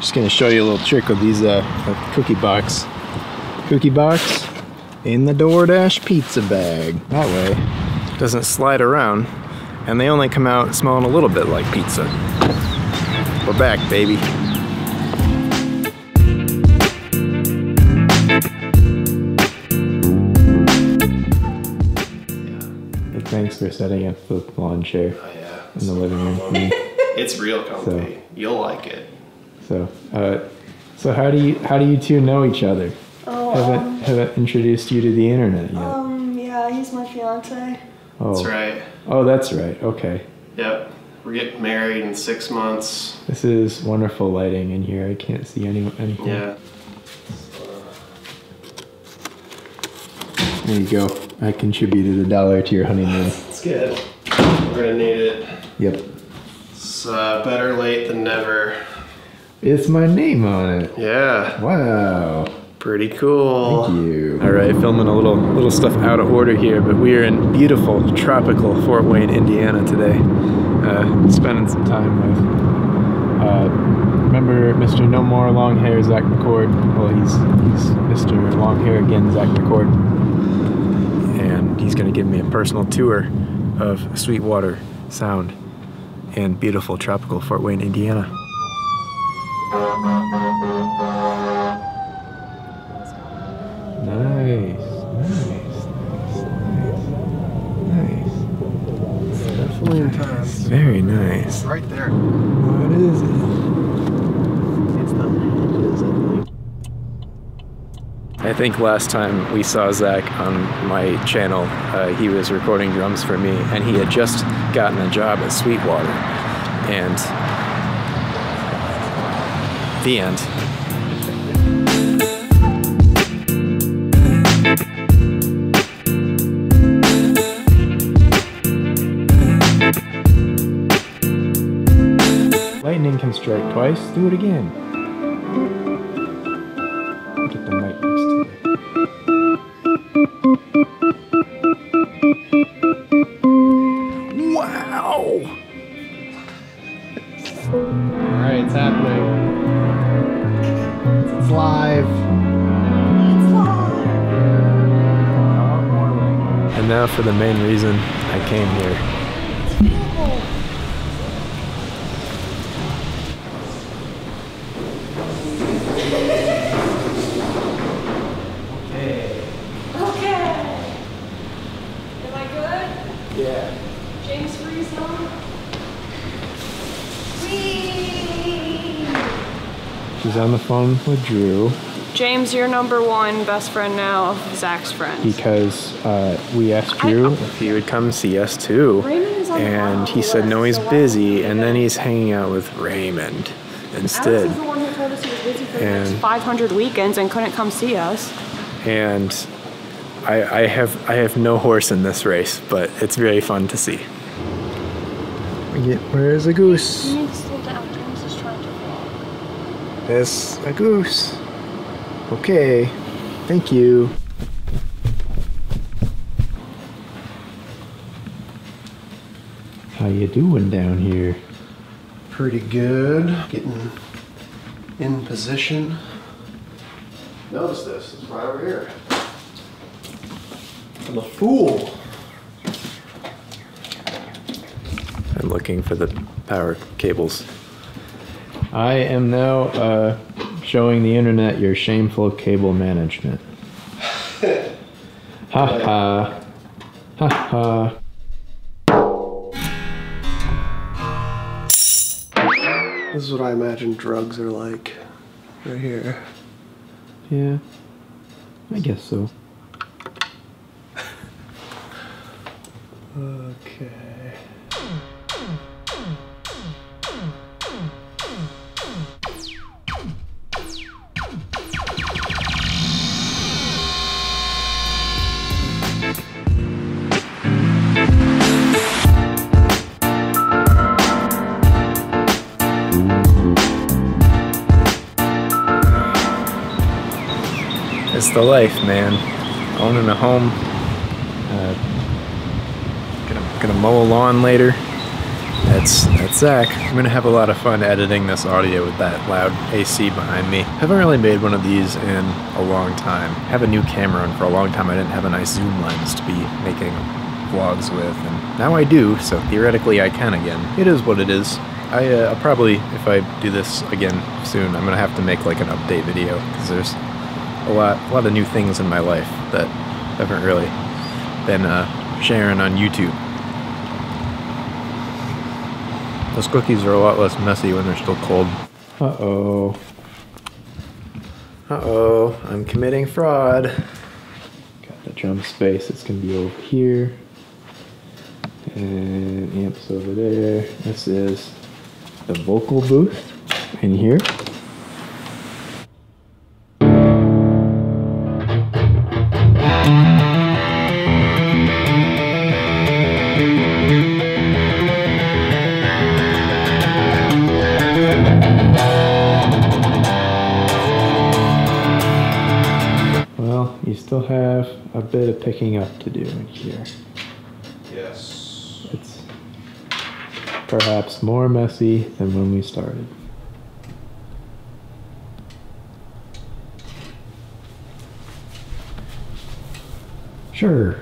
Just gonna show you a little trick with these uh, cookie box. Cookie box in the DoorDash pizza bag. That way, it doesn't slide around, and they only come out smelling a little bit like pizza. We're back, baby. Thanks for setting up the lawn chair Oh, yeah. in the living room. It's real comfy. So- You'll like it. So, uh, so how do you how do you two know each other? Oh, Haven't um, haven't introduced you to the internet yet. um, yeah, he's my fiance. oh, That's right. oh, that's right. Okay, Yep. We're getting married in six months. this is wonderful lighting in here. I can't see any anything. Yeah. There you go. I contributed a dollar to your honeymoon. It's good. We're gonna need it. Yep. It's uh, better late than never. It's my name on it. Yeah. Wow. Pretty cool. Thank you. All right, filming a little little stuff out of order here, but we are in beautiful tropical Fort Wayne, Indiana today, uh, spending some time with. Uh, remember Mr. No More Long Hair Zack McCord? Well, he's he's Mr. Long Hair again, Zack McCord, and he's going to give me a personal tour of Sweetwater Sound in beautiful tropical Fort Wayne, Indiana. Nice, nice, nice, nice. Very nice. Right there. What is it? It's the I think. I think last time we saw Zack on my channel, uh, he was recording drums for me, and he had just gotten a job at Sweetwater. And the end. Lightning can strike twice. Do it again. And now for the main reason I came here. Okay. Am I good? Yeah. James Freeze! She's on the phone with Drew James, you're number one best friend now of Zack's friends. because uh, we asked Drew. If he would come see us too. On And bottom he said, no, he's so busy. would And then he's hanging out with Raymond Alex instead. is the one who told us he was busy for the And- next 500 weekends and couldn't come see us. And I, I have I have no horse in this race, but it's very fun to see. Where's a goose? need to down. James is trying to vlog. There's a goose. Okay. Thank you. How you doing down here? Pretty good. Getting in position. Notice this. It's right over here. I'm a fool. I'm looking for the power cables. I am now uh, showing the internet your shameful cable management. ha ha. Ha ha. This is what I imagine drugs are like. Right here. Yeah. I guess so. Okay. It's the life, man. Owning a home. Uh, gonna gonna mow a lawn later. That's that's Zack. I'm gonna have a lot of fun editing this audio with that loud AC behind me. Haven't really made one of these in a long time. I have a new camera and for a long time I didn't have a nice zoom lens to be making vlogs with and now I do, so theoretically I can again. It is what it is. I, uh, probably, if I do this again soon, I'm gonna have to make like an update video because there's a lot, a lot of new things in my life that haven't really been uh, sharing on YouTube. Those cookies are a lot less messy when they're still cold. Uh-oh. Uh-oh, I'm committing fraud. Got the drum space, it's gonna be over here. And amps over there. This is the vocal booth in here. Still have a bit of picking up to do in here. Yes. It's perhaps more messy than when we started. Sure.